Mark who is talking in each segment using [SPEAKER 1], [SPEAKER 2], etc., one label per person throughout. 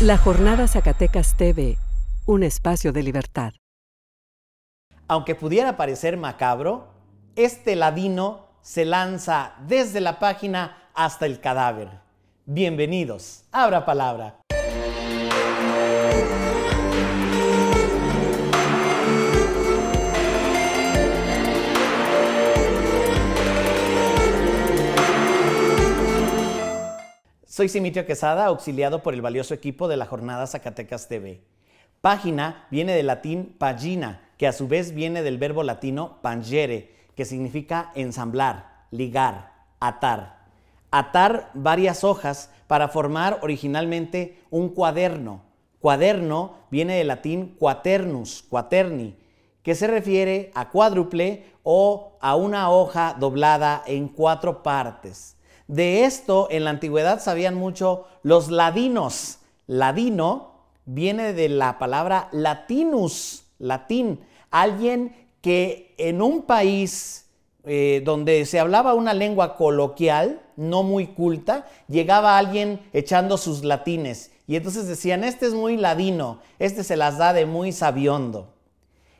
[SPEAKER 1] La Jornada Zacatecas TV, un espacio de libertad.
[SPEAKER 2] Aunque pudiera parecer macabro, este ladino se lanza desde la página hasta el cadáver. Bienvenidos. Abra palabra. Soy Simitrio Quesada, auxiliado por el valioso equipo de la jornada Zacatecas TV. Página viene del latín pagina, que a su vez viene del verbo latino pangere, que significa ensamblar, ligar, atar. Atar varias hojas para formar originalmente un cuaderno. Cuaderno viene del latín quaternus, quaterni, que se refiere a cuádruple o a una hoja doblada en cuatro partes. De esto en la antigüedad sabían mucho los ladinos. Ladino viene de la palabra latinus, latín, alguien que en un país eh, donde se hablaba una lengua coloquial, no muy culta, llegaba alguien echando sus latines. Y entonces decían, este es muy ladino, este se las da de muy sabiondo.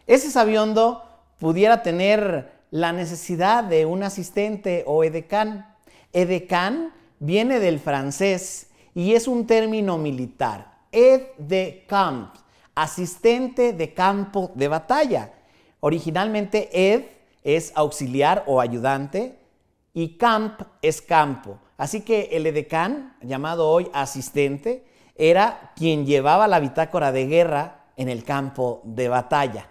[SPEAKER 2] Ese sabiondo pudiera tener la necesidad de un asistente o edecán. Edecán viene del francés y es un término militar. Ed de camp, asistente de campo de batalla. Originalmente ed es auxiliar o ayudante y camp es campo. Así que el edecán, llamado hoy asistente, era quien llevaba la bitácora de guerra en el campo de batalla.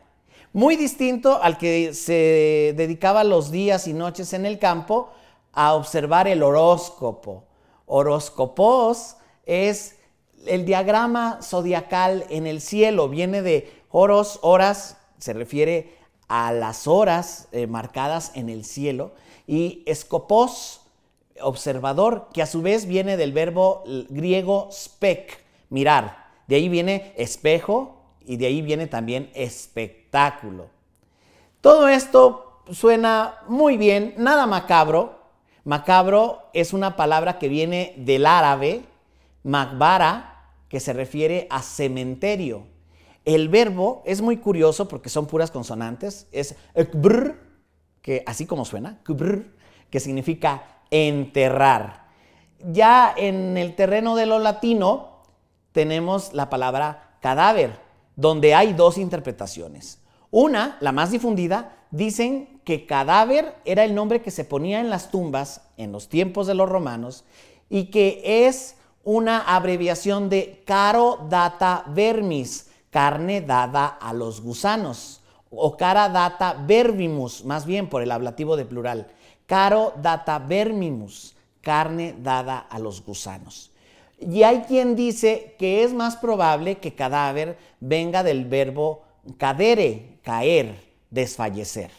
[SPEAKER 2] Muy distinto al que se dedicaba los días y noches en el campo, a observar el horóscopo. Horóscopos es el diagrama zodiacal en el cielo. Viene de horos, horas, se refiere a las horas eh, marcadas en el cielo. Y escopos, observador, que a su vez viene del verbo griego spec, mirar. De ahí viene espejo y de ahí viene también espectáculo. Todo esto suena muy bien, nada macabro, Macabro es una palabra que viene del árabe, makbara, que se refiere a cementerio. El verbo es muy curioso porque son puras consonantes. Es kbr, que así como suena, kbr, que significa enterrar. Ya en el terreno de lo latino tenemos la palabra cadáver, donde hay dos interpretaciones. Una, la más difundida, dicen que cadáver era el nombre que se ponía en las tumbas en los tiempos de los romanos y que es una abreviación de caro data vermis, carne dada a los gusanos, o cara data verbimus, más bien por el ablativo de plural, caro data vermimus, carne dada a los gusanos. Y hay quien dice que es más probable que cadáver venga del verbo cadere, caer, desfallecer.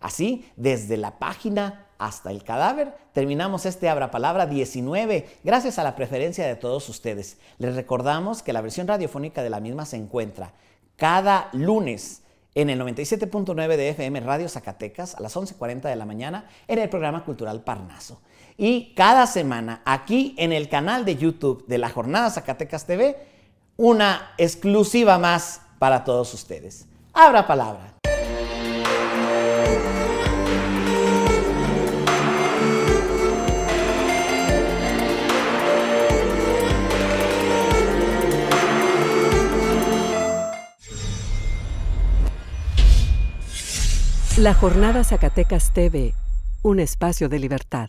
[SPEAKER 2] Así, desde la página hasta el cadáver, terminamos este Abra Palabra 19, gracias a la preferencia de todos ustedes. Les recordamos que la versión radiofónica de la misma se encuentra cada lunes en el 97.9 de FM Radio Zacatecas a las 11.40 de la mañana en el programa Cultural Parnaso. Y cada semana aquí en el canal de YouTube de la Jornada Zacatecas TV, una exclusiva más para todos ustedes. Abra palabra.
[SPEAKER 1] La Jornada Zacatecas TV, un espacio de libertad.